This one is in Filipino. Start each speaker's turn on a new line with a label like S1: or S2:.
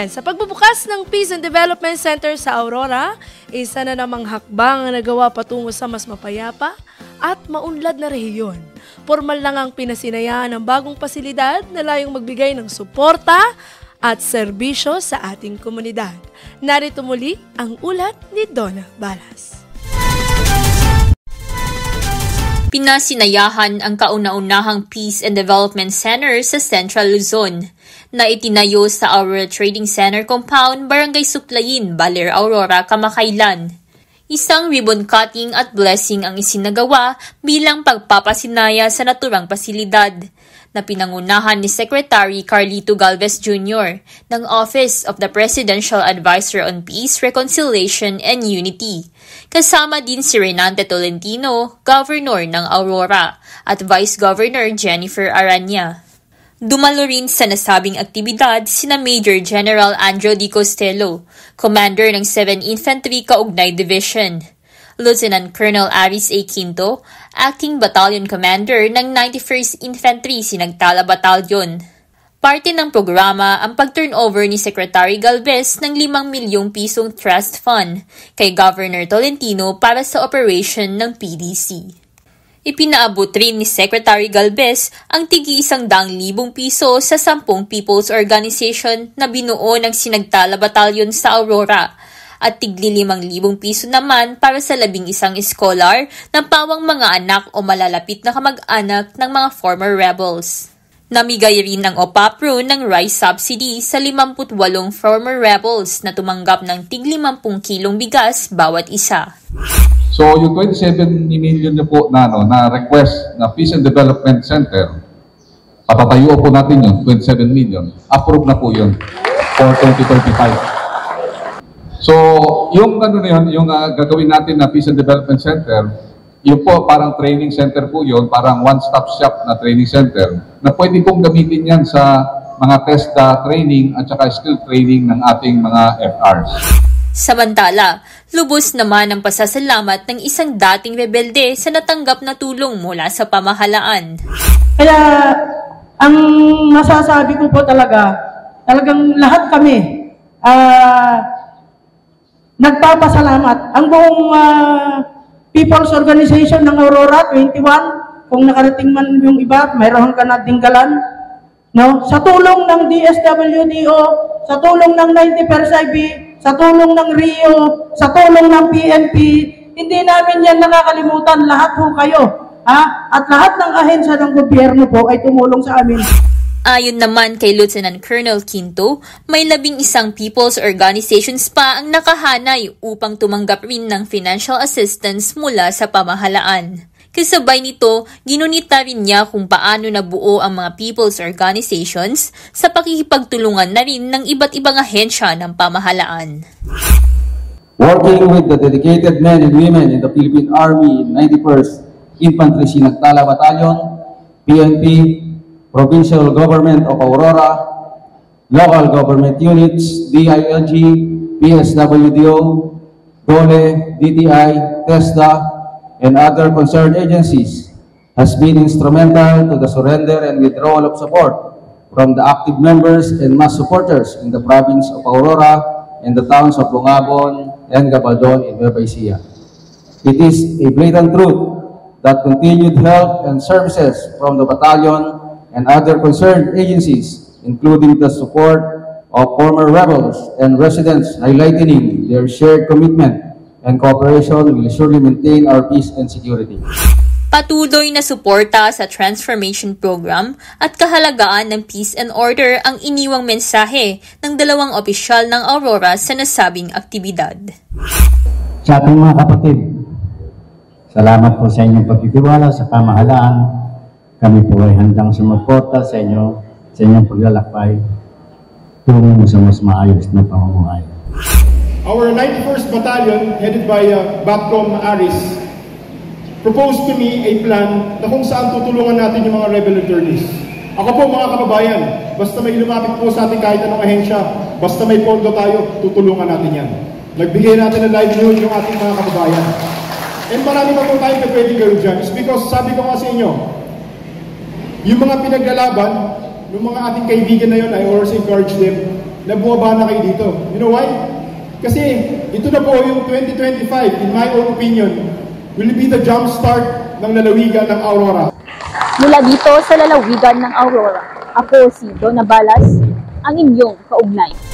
S1: Ayan, sa pagbubukas ng Peace and Development Center sa Aurora, isa na namang hakbang ang nagawa patungo sa mas mapayapa at maunlad na rehiyon. Formal lang ang pinasinayaan ng bagong pasilidad na layong magbigay ng suporta at serbisyo sa ating komunidad. Narito muli ang ulat ni Donna Balas.
S2: Pinasinayahan ang kauna-unahang Peace and Development Center sa Central Luzon na itinayo sa Aurora Trading Center Compound, Barangay Suklayin, Baler, Aurora, kamakailan. Isang ribbon cutting at blessing ang isinagawa bilang pagpapasinaya sa naturang pasilidad na pinangunahan ni Secretary Carlito Galvez Jr. ng Office of the Presidential Advisor on Peace, Reconciliation and Unity. Kasama din si Renante Tolentino, Governor ng Aurora, at Vice Governor Jennifer Aranya. Dumalo rin sa nasabing aktibidad sina Major General Andrew Di Costello, Commander ng 7 Infantry Kaugnay Division, Lieutenant Colonel Aris A. Quinto, Acting Battalion Commander ng 91st Infantry Sinagtala Battalion. Parte ng programa ang pag-turnover ni Secretary Galvez ng 5 milyong pisong trust fund kay Governor Tolentino para sa operation ng PDC. Ipinaabot rin ni Secretary Galvez ang tigi isang daang libong piso sa sampung People's Organization na binuo ng Sinagtala Battalion sa Aurora at tigli limang libong piso naman para sa labing isang scholar ng pawang mga anak o malalapit na kamag-anak ng mga former rebels. Namigay rin ng OPAPRO ng rice subsidy sa 58 former rebels na tumanggap ng tig 50 kilong bigas bawat isa.
S3: So yung 27 million na po na, ano, na request na Peace and Development Center, patatayo po natin yun, 27 million. Approve na po yun for 2035. So, yung ano na yun, yung uh, gagawin natin na Peace and Development Center, yun po parang training center po yun, parang one-stop shop na training center, na pwede pong gamitin yan sa mga TESDA training at saka skill training ng ating mga FRs.
S2: Samantala, lubos naman ang pasasalamat ng isang dating rebelde sa natanggap na tulong mula sa pamahalaan.
S4: Kaya ang masasabi ko po talaga, talagang lahat kami, uh, nagpapasalamat. Ang buong uh, People's Organization ng Aurora, 21, kung nakarating man yung iba, mayroon ka na dinggalan. No? Sa tulong ng DSWDO, sa tulong ng 90 IB, sa tulong ng RIO, sa tulong ng PNP, hindi namin yan nakakalimutan. Lahat ho kayo. Ha? At lahat ng ahensya ng gobyerno po ay tumulong sa amin.
S2: Ayon naman kay Lieutenant Colonel Quinto, may labing isang people's organizations pa ang nakahanay upang tumanggap rin ng financial assistance mula sa pamahalaan. Kasabay nito, ginunita rin niya kung paano nabuo ang mga people's organizations sa pakikipagtulungan na rin ng iba't ibang ahensya ng pamahalaan.
S5: Working with the dedicated men and women in the Philippine Army 91st Infantry Sinagtala Battalion, PNP, provincial government of Aurora, local government units, DILG, PSWDO, DOLE, DTI, TESDA, and other concerned agencies has been instrumental to the surrender and withdrawal of support from the active members and mass supporters in the province of Aurora and the towns of Bungabon and Gabaldon in Nueva Ecija. It is a blatant truth that continued help and services from the battalion and other concerned agencies, including the support of former rebels and residents, highlighting their shared commitment and cooperation will surely maintain our peace and security.
S2: Patuloy na suporta sa transformation program at kahalagaan ng peace and order ang iniwang mensahe ng dalawang opisyal ng Aurora sa nasabing aktibidad.
S6: Sa ating mga kapatid, salamat po sa inyong pagtitiwala sa pamahalaan kami po ay handang sumuporta sa inyo sa inyong paglalakbay tungo sa mas maayos na pamumuhay.
S7: Our 91st Battalion, headed by uh, Batcom Aris, proposed to me a plan na kung saan tutulungan natin yung mga rebel attorneys. Ako po mga kababayan, basta may lumapit po sa atin kahit anong ahensya, basta may pondo tayo, tutulungan natin yan. Nagbigay natin ng livelihood yung ating mga kababayan. And marami pa po tayong pwede gawin dyan. It's because sabi ko nga sa inyo, yung mga pinaglalaban, ng mga ating kaibigan na yun, I always encourage them, na bumaba na kayo dito. You know why? Kasi ito na po yung 2025, in my own opinion, will be the jump start ng lalawigan ng Aurora.
S8: Mula dito sa lalawigan ng Aurora, ako si Donna Balas, ang inyong kaugnay.